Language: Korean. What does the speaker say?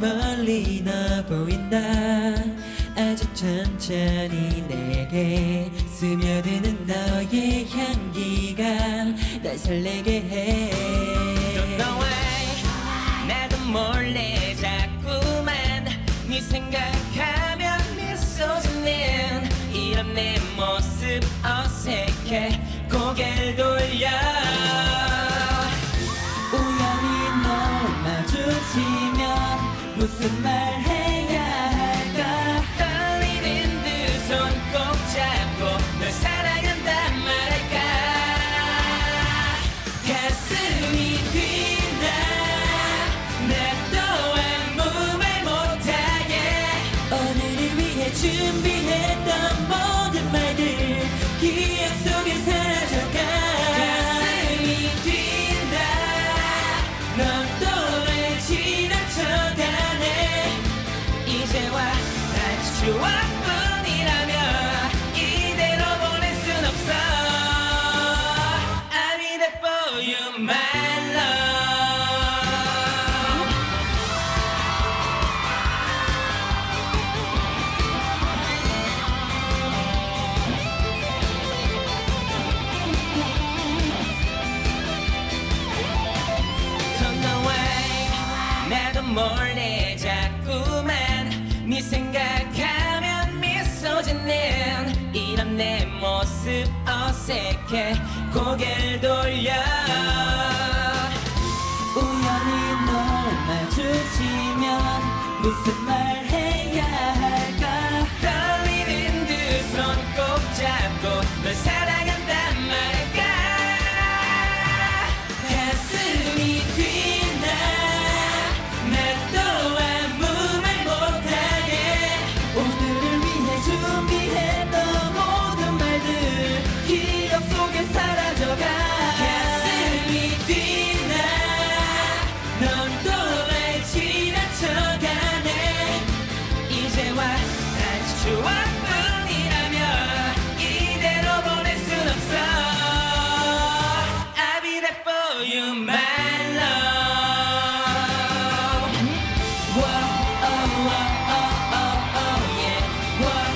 멀리 너 보인다. 아주 천천히 내게 스며드는 너의 향기가 날 설레게 해. Don't know why 나도 몰래 자꾸만 네 생각하면 미소 짓는 이런 내 준비했 몰래 자꾸만 네 생각하면 미소 짓는 이런 내 모습 어색해 고개를 돌려 What?